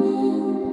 you.